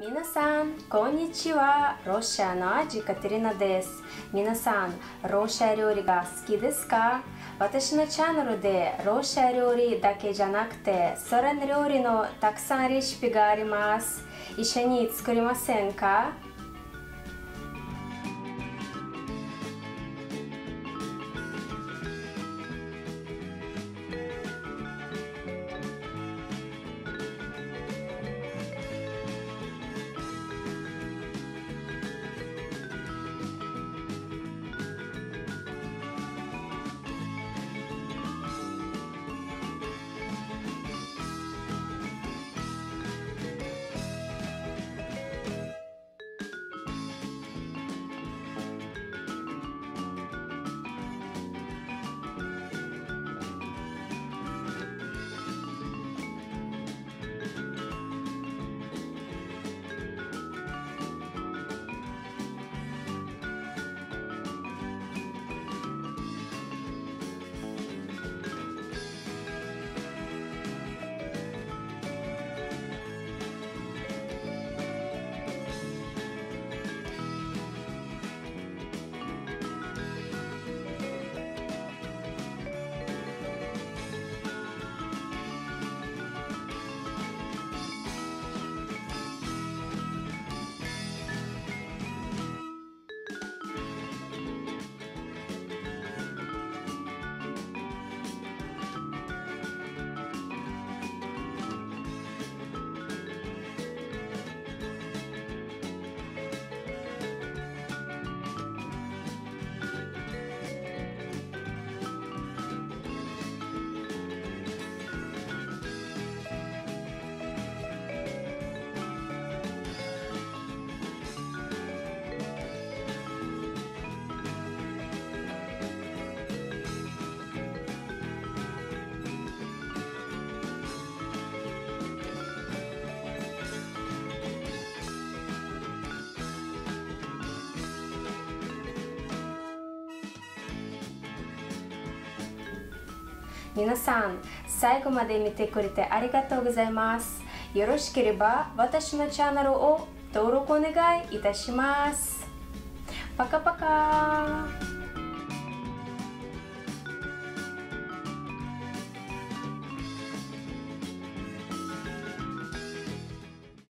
皆さん、こんにちは。ロシアのアジカテリナです。皆さん、ロシア料理が好きですか？私のチャンネルでロシア料理だけじゃなくて、ソ連料理のたくさんレシピがあります。一緒に作りませんか？皆さん、最後まで見てくれてありがとうございます。よろしければ私のチャンネルを登録お願いいたします。パカパカ